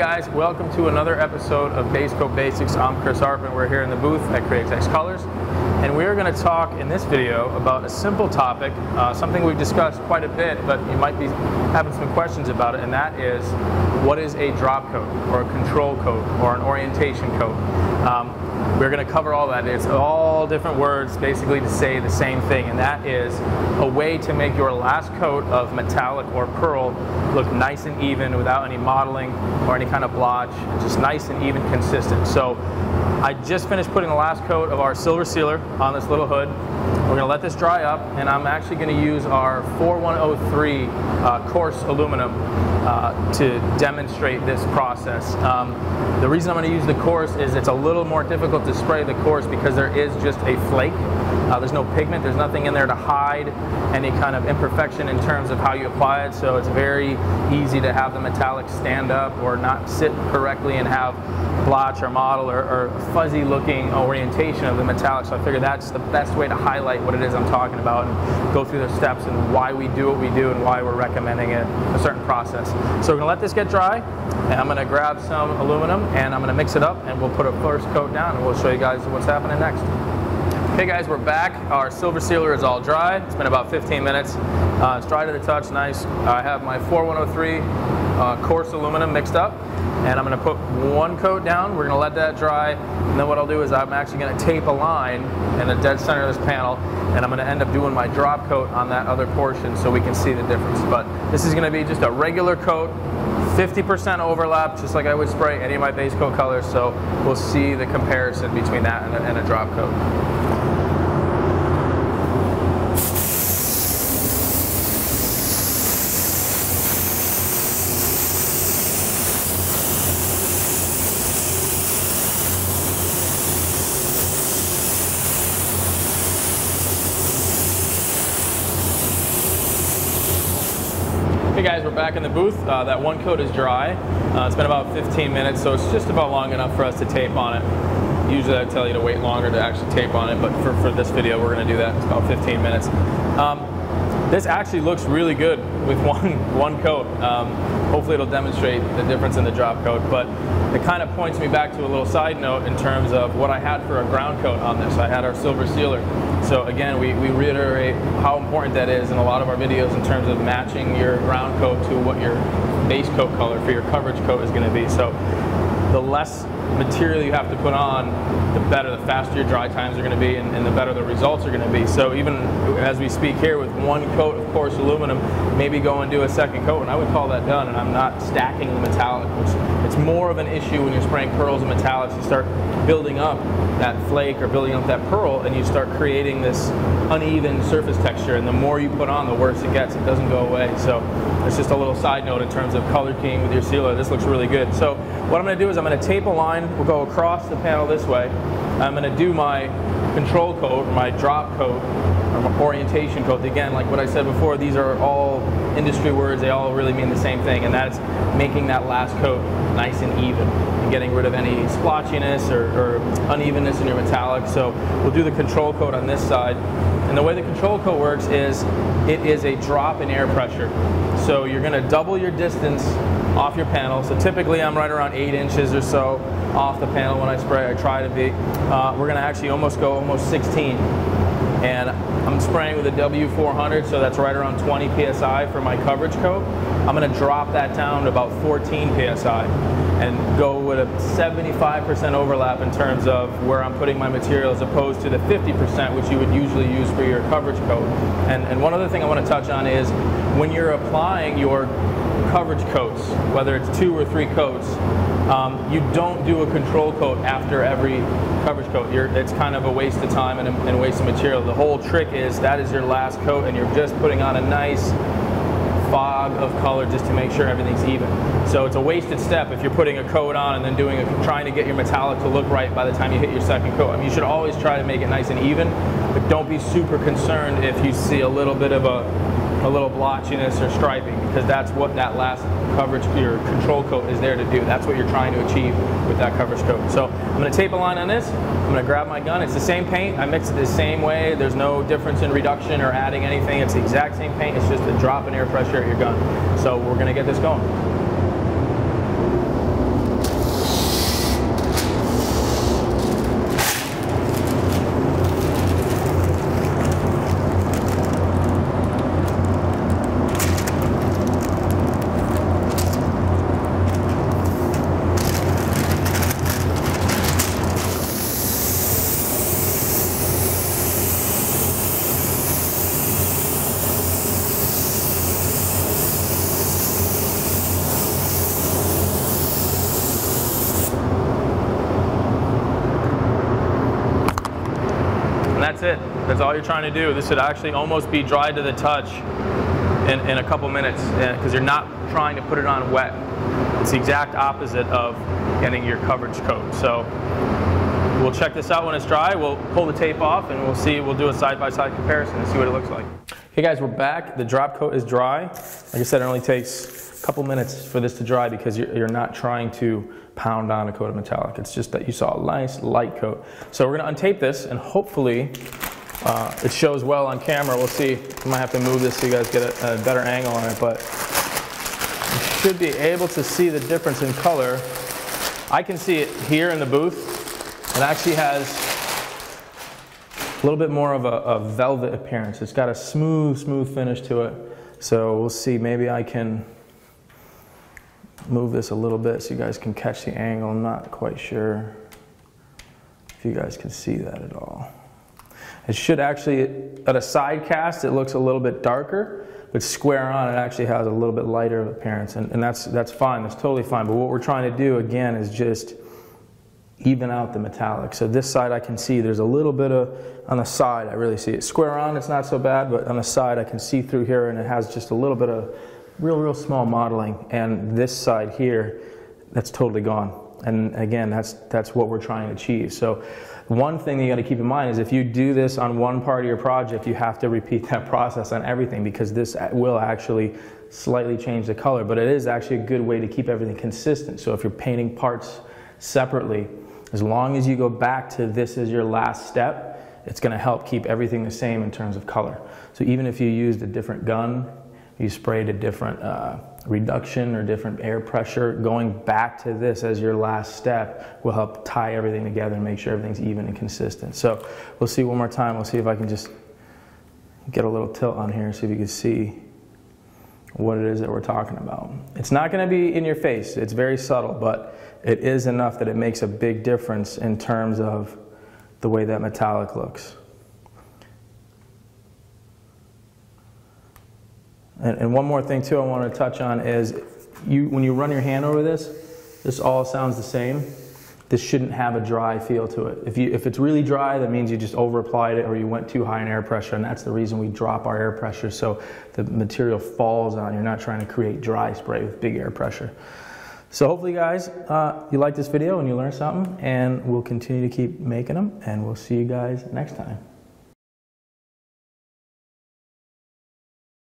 guys, welcome to another episode of Base Coat Basics. I'm Chris Arpin. We're here in the booth at Createx Colors, and we're going to talk in this video about a simple topic, uh, something we've discussed quite a bit, but you might be having some questions about it, and that is what is a drop coat, or a control coat, or an orientation coat? Um, we're going to cover all that. It's all different words basically to say the same thing, and that is a way to make your last coat of metallic or pearl look nice and even without any mottling or any kind of blotch, just nice and even consistent. So I just finished putting the last coat of our silver sealer on this little hood. We're going to let this dry up, and I'm actually going to use our 4103 uh, coarse aluminum uh, to demonstrate this process. Um, the reason I'm going to use the coarse is it's a little more difficult to spray the coarse because there is just a flake. Uh, there's no pigment, there's nothing in there to hide any kind of imperfection in terms of how you apply it, so it's very easy to have the metallic stand up or not sit correctly and have blotch or mottle or, or fuzzy looking orientation of the metallic. So I figured that's the best way to highlight what it is I'm talking about and go through the steps and why we do what we do and why we're recommending it, a certain process. So we're gonna let this get dry and I'm gonna grab some aluminum and I'm gonna mix it up and we'll put a first coat down and we'll show you guys what's happening next. Okay guys, we're back. Our silver sealer is all dry. It's been about 15 minutes. Uh, it's dry to the touch, nice. I have my 4103 uh, coarse aluminum mixed up and I'm going to put one coat down. We're going to let that dry, and then what I'll do is I'm actually going to tape a line in the dead center of this panel, and I'm going to end up doing my drop coat on that other portion so we can see the difference. But this is going to be just a regular coat, 50% overlap, just like I would spray any of my base coat colors, so we'll see the comparison between that and a, and a drop coat. Okay guys, we're back in the booth. Uh, that one coat is dry. Uh, it's been about 15 minutes, so it's just about long enough for us to tape on it. Usually I tell you to wait longer to actually tape on it, but for, for this video we're going to do that. It's about 15 minutes. Um, this actually looks really good with one, one coat. Um, hopefully it'll demonstrate the difference in the drop coat, but it kind of points me back to a little side note in terms of what I had for a ground coat on this. I had our silver sealer. So again, we, we reiterate how important that is in a lot of our videos in terms of matching your ground coat to what your base coat color for your coverage coat is going to be. So the less material you have to put on, the better, the faster your dry times are going to be, and, and, the better the results are going to be. So even as we speak here with one coat of coarse aluminum, maybe go and do a second coat, and I would call that done, and I'm not stacking the metallic, which it's more of an issue when you're spraying pearls and metallics. You start building up that flake or building up that pearl, and you start creating this uneven surface texture, and the more you put on, the worse it gets. It doesn't go away. So it's just a little side note in terms of color keying with your sealer. This looks really good. So what I'm going to do is I'm going to tape a line. We'll go across the panel this way. I'm going to do my control coat, my drop coat, orientation coat. Again, like what I said before, these are all industry words. They all really mean the same thing, and that's making that last coat nice and even and getting rid of any splotchiness or, or unevenness in your metallic. So we'll do the control coat on this side. And the way the control coat works is it is a drop in air pressure. So you're going to double your distance off your panel. So typically I'm right around 8 inches or so off the panel when I spray. I try to be. Uh, we're going to actually almost go almost 16 and I'm spraying with a W400, so that's right around 20 psi for my coverage coat. I'm going to drop that down to about 14 psi and go with a 75% overlap in terms of where I'm putting my material as opposed to the 50% which you would usually use for your coverage coat. And, and one other thing I want to touch on is when you're applying your coverage coats, whether it's two or three coats, um, you don't do a control coat after every coverage coat. You're, it's kind of a waste of time and a, and a waste of material. The whole trick is that is your last coat and you're just putting on a nice fog of color just to make sure everything's even. So it's a wasted step if you're putting a coat on and then doing a, trying to get your metallic to look right by the time you hit your second coat. I mean, you should always try to make it nice and even, but don't be super concerned if you see a little bit of a a little blotchiness or striping because that's what that last coverage, your control coat is there to do. That's what you're trying to achieve with that coverage coat. So I'm going to tape a line on this. I'm going to grab my gun. It's the same paint. I mix it the same way. There's no difference in reduction or adding anything. It's the exact same paint. It's just a drop in air pressure at your gun. So we're going to get this going. That's it. That's all you're trying to do. This should actually almost be dry to the touch in, in a couple minutes eh, because you're not trying to put it on wet. It's the exact opposite of getting your coverage coat. So we'll check this out when it's dry. We'll pull the tape off and we'll see, we'll do a side-by-side comparison and see what it looks like. Okay guys, we're back. The drop coat is dry. Like I said, it only takes a couple minutes for this to dry because you're, you're not trying to pound on a coat of metallic. It's just that you saw a nice light coat. So we're gonna untape this and hopefully uh, it shows well on camera. We'll see. I might have to move this so you guys get a, a better angle on it, but you should be able to see the difference in color. I can see it here in the booth. It actually has a little bit more of a, a velvet appearance. It's got a smooth, smooth finish to it. So we'll see. Maybe I can move this a little bit so you guys can catch the angle. I'm not quite sure if you guys can see that at all. It should actually, at a side cast, it looks a little bit darker, but square on, it actually has a little bit lighter appearance, and, and that's, that's fine, that's totally fine. But what we're trying to do, again, is just even out the metallic. So this side I can see there's a little bit of, on the side I really see it. Square on it's not so bad, but on the side I can see through here and it has just a little bit of real, real small mottling. And this side here, that's totally gone. And again, that's, that's what we're trying to achieve. So one thing that you got to keep in mind is if you do this on one part of your project, you have to repeat that process on everything because this will actually slightly change the color, but it is actually a good way to keep everything consistent. So if you're painting parts separately, as long as you go back to this as your last step, it's going to help keep everything the same in terms of color. So even if you used a different gun, you sprayed a different uh, reduction or different air pressure, going back to this as your last step will help tie everything together and make sure everything's even and consistent. So we'll see one more time. We'll see if I can just get a little tilt on here, and see if you can see what it is that we're talking about. It's not going to be in your face. It's very subtle, but it is enough that it makes a big difference in terms of the way that metallic looks. And, and one more thing too I want to touch on is you, when you run your hand over this, this all sounds the same. This shouldn't have a dry feel to it. If, you, if it's really dry, that means you just over applied it or you went too high in air pressure, and that's the reason we drop our air pressure so the material falls on. You're not trying to create dry spray with big air pressure. So hopefully guys, uh, you like this video and you learned something and we'll continue to keep making them and we'll see you guys next time.